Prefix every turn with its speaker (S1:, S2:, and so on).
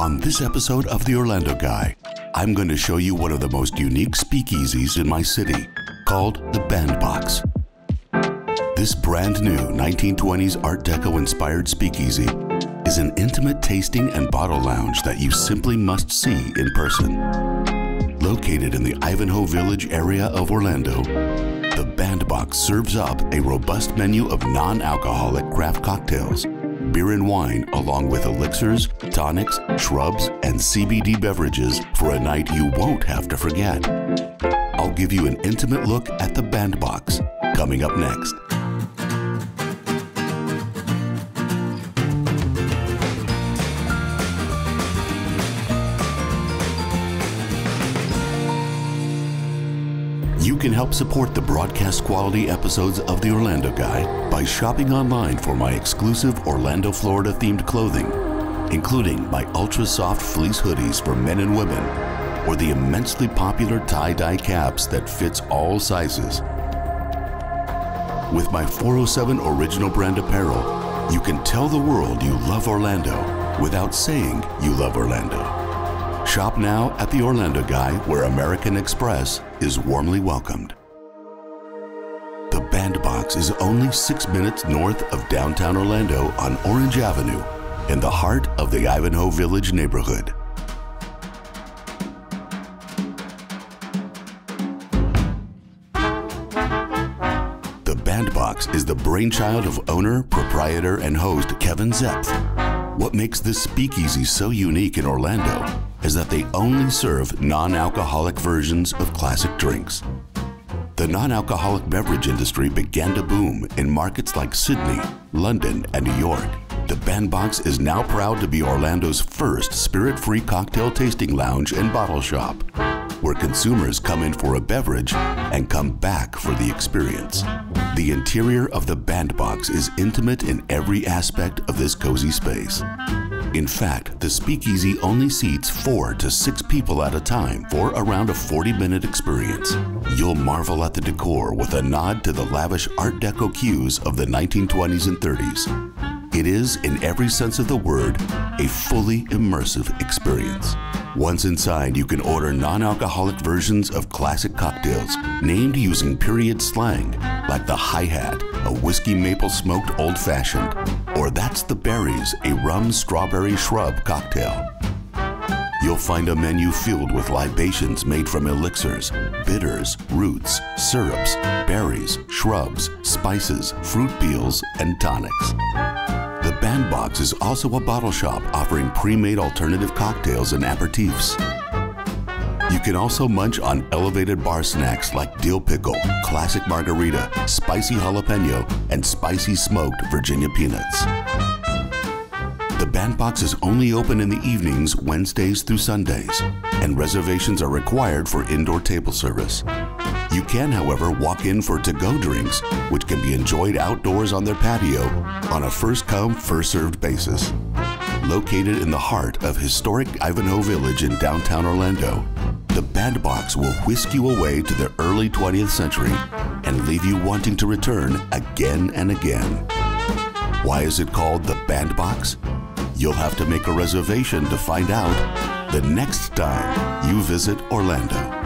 S1: On this episode of The Orlando Guy, I'm going to show you one of the most unique speakeasies in my city, called the Bandbox. This brand new 1920s Art Deco inspired speakeasy is an intimate tasting and bottle lounge that you simply must see in person. Located in the Ivanhoe Village area of Orlando, the Bandbox serves up a robust menu of non alcoholic craft cocktails, beer and wine, along with elixirs, tonics, shrubs, and CBD beverages for a night you won't have to forget. I'll give you an intimate look at the Bandbox coming up next. Can help support the broadcast quality episodes of The Orlando Guy by shopping online for my exclusive Orlando, Florida themed clothing, including my ultra soft fleece hoodies for men and women, or the immensely popular tie dye caps that fits all sizes. With my 407 original brand apparel, you can tell the world you love Orlando without saying you love Orlando. Shop now at the Orlando Guy, where American Express is warmly welcomed. The Bandbox is only six minutes north of downtown Orlando on Orange Avenue, in the heart of the Ivanhoe Village neighborhood. The Bandbox is the brainchild of owner, proprietor, and host Kevin Zepf. What makes this speakeasy so unique in Orlando is that they only serve non alcoholic versions of classic drinks. The non alcoholic beverage industry began to boom in markets like Sydney, London, and New York. The Bandbox is now proud to be Orlando's first spirit free cocktail tasting lounge and bottle shop, where consumers come in for a beverage and come back for the experience. The interior of the Bandbox is intimate in every aspect of this cozy space. In fact, the speakeasy only seats four to six people at a time for around a 40 minute experience. You'll marvel at the decor with a nod to the lavish Art Deco cues of the 1920s and 30s. It is, in every sense of the word, a fully immersive experience. Once inside, you can order non alcoholic versions of classic cocktails named using period slang, like the Hi Hat, a whiskey maple smoked old fashioned, or That's the Berries, a rum strawberry shrub cocktail. You'll find a menu filled with libations made from elixirs, bitters, roots, syrups, berries, shrubs, spices, fruit peels, and tonics. The Bandbox is also a bottle shop offering pre-made alternative cocktails and aperitifs. You can also munch on elevated bar snacks like dill pickle, classic margarita, spicy jalapeno, and spicy smoked Virginia peanuts. The Bandbox is only open in the evenings, Wednesdays through Sundays, and reservations are required for indoor table service. You can, however, walk in for to go drinks, which can be enjoyed outdoors on their patio on a first come, first served basis. Located in the heart of historic Ivanhoe Village in downtown Orlando, the Bandbox will whisk you away to the early 20th century and leave you wanting to return again and again. Why is it called the Bandbox? You'll have to make a reservation to find out the next time you visit Orlando.